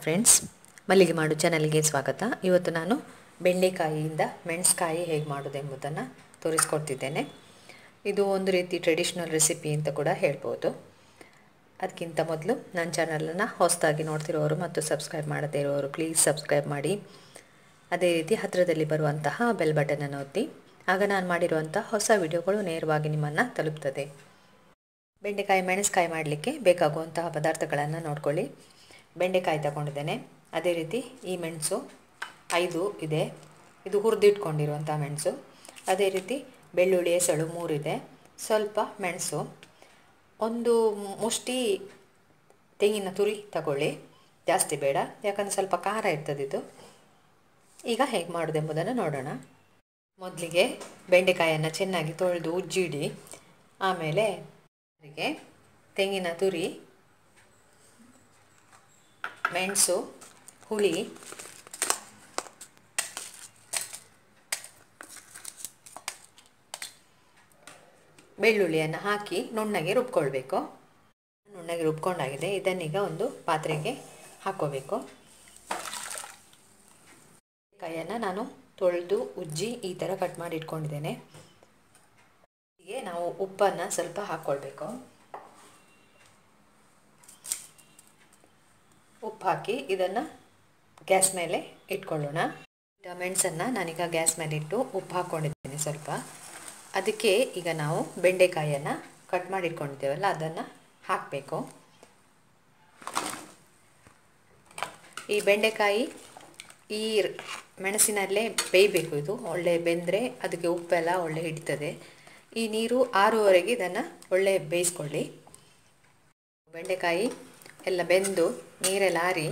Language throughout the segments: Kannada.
ಫ್ರೆಂಡ್ಸ್ ಮಲ್ಲಿಗೆ ಮಾಡು ಚಾನಲ್ಗೆ ಸ್ವಾಗತ. ಇವತ್ತು ನಾನು ಬೆಂಡೆಕಾಯಿಯಿಂದ ಮೆಣಸ್ಕಾಯಿ ಹೇಗೆ ಮಾಡೋದು ಎಂಬುದನ್ನು ತೋರಿಸ್ಕೊಡ್ತಿದ್ದೇನೆ. ಇದು ಒಂದು ರೀತಿ ಟ್ರೆಡಿಷ್ನಲ್ ರೆಸಿಪಿ ಅಂತ ಕೂಡ ಹೇಳ್ಬೋದು. ಅದಕ್ಕಿಂತ ಮೊದಲು ನನ್ನ ಚಾನಲನ್ನು ಹೊಸದಾಗಿ ನೋಡ್ತಿರೋರು ಮತ್ತು ಸಬ್ಸ್ಕ್ರೈಬ್ ಮಾಡದೇ ಇರೋರು ಪ್ಲೀಸ್ ಸಬ್ಸ್ಕ್ರೈಬ್ ಮಾಡಿ. ಅದೇ ರೀತಿ ಹತ್ತಿರದಲ್ಲಿ ಬರುವಂತಹ ಬೆಲ್ ಬಟನನ್ನು ಒತ್ತಿ. ಆಗ ನಾನು ಮಾಡಿರುವಂಥ ಹೊಸ ವಿಡಿಯೋಗಳು ನೇರವಾಗಿ ನಿಮ್ಮನ್ನು ತಲುಪ್ತದೆ. ಬೆಂಡೆಕಾಯಿ, ಮೆಣಸ್ಕಾಯಿ ಮಾಡಲಿಕ್ಕೆ ಬೇಕಾಗುವಂತಹ ಪದಾರ್ಥಗಳನ್ನು ನೋಡ್ಕೊಳ್ಳಿ. ಬೆಂಡೆಕಾಯಿ ತಗೊಂಡಿದ್ದೇನೆ. ಅದೇ ರೀತಿ ಈ ಮೆಣಸು ಐದು ಇದೆ. ಇದು ಹುರಿದಿಟ್ಕೊಂಡಿರುವಂಥ ಮೆಣಸು. ಅದೇ ರೀತಿ ಬೆಳ್ಳುಳ್ಳಿ ಎಸಳು ಮೂರಿದೆ ಸ್ವಲ್ಪ ಮೆಣಸು. ಒಂದು ಮುಷ್ಟಿ ತೆಂಗಿನ ತುರಿ ತಗೊಳ್ಳಿ. ಜಾಸ್ತಿ ಬೇಡ. ಯಾಕಂದರೆ ಸ್ವಲ್ಪ ಖಾರ ಇರ್ತದಿದ್ದು ಈಗ ಹೇಗೆ ಮಾಡೋದೆಂಬುದನ್ನು ನೋಡೋಣ. ಮೊದಲಿಗೆ ಬೆಂಡೆಕಾಯನ್ನು ಚೆನ್ನಾಗಿ ತೊಳೆದು ಉಜ್ಜಿಡಿ. ಆಮೇಲೆ ತೆಂಗಿನ ತುರಿ ಮೆಣಸು, ಹುಳಿ, ಬೆಳ್ಳುಳ್ಳಿಯನ್ನು ಹಾಕಿ ನುಣ್ಣಗೆ ರುಬ್ಕೊಳ್ಬೇಕು. ನುಣ್ಣಗೆ ರುಬ್ಕೊಂಡಾಗಿದೆ. ಇದನ್ನೀಗ ಒಂದು ಪಾತ್ರೆಗೆ ಹಾಕೋಬೇಕು ಕಾಯನ್ನು ನಾನು ತೊಳೆದು, ಉಜ್ಜಿ ಈ ಥರ ಕಟ್ ಮಾಡಿ ಇಟ್ಕೊಂಡಿದ್ದೇನೆ. ಹೀಗೆ ನಾವು ಉಪ್ಪನ್ನು ಸ್ವಲ್ಪ ಹಾಕ್ಕೊಳ್ಬೇಕು. ಉಪ್ಪು ಹಾಕಿ ಇದನ್ನು ಗ್ಯಾಸ್ ಮೇಲೆ ಇಟ್ಕೊಳ್ಳೋಣ. ಮೆಣಸನ್ನು ನಾನೀಗ ಗ್ಯಾಸ್ ಮೇಲೆ ಇಟ್ಟು ಉಪ್ಪು ಹಾಕ್ಕೊಂಡಿದ್ದೀನಿ ಸ್ವಲ್ಪ. ಅದಕ್ಕೆ ಈಗ ನಾವು ಬೆಂಡೆಕಾಯಿಯನ್ನು ಕಟ್ ಮಾಡಿ ಇಟ್ಕೊಂಡಿದ್ದೇವಲ್ಲ, ಅದನ್ನು ಹಾಕಬೇಕು. ಈ ಬೆಂಡೆಕಾಯಿ ಈ ಮೆಣಸಿನಲ್ಲೇ ಬೇಯಬೇಕು ಇದು, ಒಳ್ಳೆ ಬೆಂದರೆ ಅದಕ್ಕೆ ಉಪ್ಪೆಲ್ಲ ಒಳ್ಳೆ ಹಿಡಿತದೆ. ಈ ನೀರು ಆರೂವರೆಗೆ ಇದನ್ನು ಒಳ್ಳೆ ಬೇಯಿಸ್ಕೊಳ್ಳಿ. ಬೆಂಡೆಕಾಯಿ ಎಲ್ಲ ಬೆಂದು ನೀರೆಲ್ಲ ಆರಿ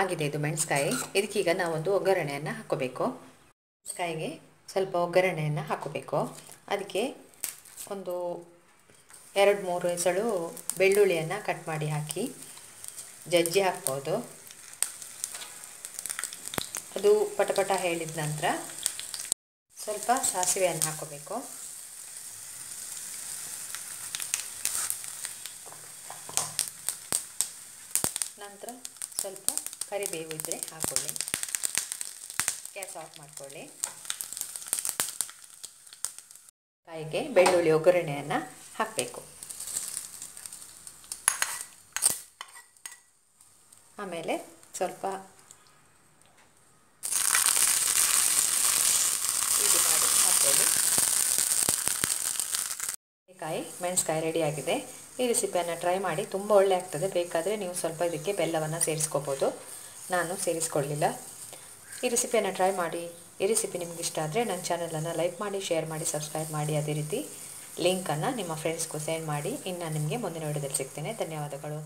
ಆಗಿದೆ ಇದು ಮೆಣಸ್ಕಾಯಿ. ಇದಕ್ಕೀಗ ನಾವೊಂದು ಒಗ್ಗರಣೆಯನ್ನು ಹಾಕೋಬೇಕು ಮೆಣಸ್ಕಾಯಿಗೆ ಸ್ವಲ್ಪ ಒಗ್ಗರಣೆಯನ್ನು ಹಾಕೋಬೇಕು ಅದಕ್ಕೆ ಒಂದು ಎರಡು ಮೂರು ಎಸಳು ಬೆಳ್ಳುಳ್ಳಿಯನ್ನು ಕಟ್ ಮಾಡಿ ಹಾಕಿ ಜಜ್ಜಿ ಹಾಕ್ಬೋದು. ಅದು ಪಟಪಟ ಹೇಳಿದ ನಂತರ ಸ್ವಲ್ಪ ಸಾಸಿವೆಯನ್ನು ಹಾಕೋಬೇಕು ನಂತರ ಸ್ವಲ್ಪ ಕರಿಬೇವು ಇದ್ದರೆ ಹಾಕ್ಕೊಳ್ಳಿ ಗ್ಯಾಸ್ ಆಫ್ ಮಾಡ್ಕೊಳ್ಳಿ. ಕಾಯಿಗೆ ಬೆಳ್ಳುಳ್ಳಿ ಒಗ್ಗರಣೆಯನ್ನು ಹಾಕಬೇಕು. ಆಮೇಲೆ ಸ್ವಲ್ಪ ಇದು ಮಾಡಿ ಹಾಕೊಳ್ಳಿ. ಕಾಯಿ ಮೆಣಸ್ಕಾಯಿ ರೆಡಿಯಾಗಿದೆ ಈ ರೆಸಿಪಿಯನ್ನು ಟ್ರೈ ಮಾಡಿ ತುಂಬ ಒಳ್ಳೆ ಆಗ್ತದೆ. ಬೇಕಾದರೆ ನೀವು ಸ್ವಲ್ಪ ಇದಕ್ಕೆ ಬೆಲ್ಲವನ್ನು ಸೇರಿಸ್ಕೋಬೋದು. ನಾನು ಸೇರಿಸ್ಕೊಳ್ಳಿಲ್ಲ. ಈ ರೆಸಿಪಿಯನ್ನು ಟ್ರೈ ಮಾಡಿ. ಈ ರೆಸಿಪಿ ನಿಮ್ಗೆ ಇಷ್ಟ ಆದರೆ ನನ್ನ ಚಾನಲನ್ನು ಲೈಕ್ ಮಾಡಿ ಶೇರ್ ಮಾಡಿ ಸಬ್ಸ್ಕ್ರೈಬ್ ಮಾಡಿ ಅದೇ ರೀತಿ. ಲಿಂಕನ್ನು ನಿಮ್ಮ ಫ್ರೆಂಡ್ಸ್ಗೂ ಸೆಂಡ್ ಮಾಡಿ. ಇನ್ನು ನಿಮಗೆ ಮುಂದಿನ ವಿಡಿಯೋದಲ್ಲಿ ಸಿಗ್ತೇನೆ. ಧನ್ಯವಾದಗಳು.